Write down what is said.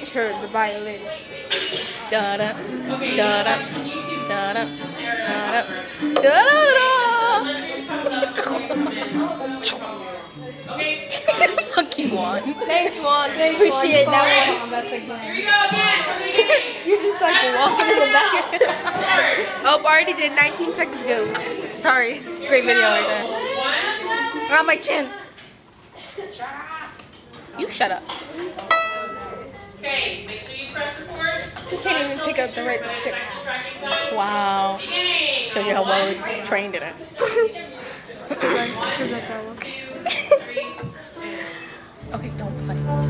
enter the violin. Da da da da da da da da da Fucking one. Thanks, Juan. Appreciate that one. You're just like walking in the back. oh, already did 19 seconds ago. Sorry. Great video right there. Around my chin. You shut up. You can't even pick up the right stick. Wow. Show you how well it's trained in it. Because that's how I okay, don't play.